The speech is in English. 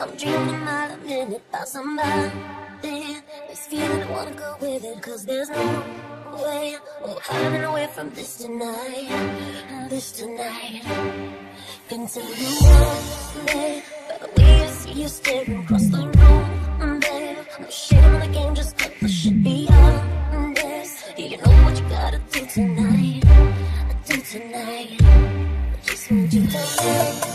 I'm dreaming out a minute about somebody. This feeling I wanna go with it, cause there's no way we're hiding away from this tonight. This tonight. Can tell you one day by the way I see you staring across the room, babe. No shame in the game, just cut the shit beyond this. You know what you gotta do tonight. Do tonight. I just want you to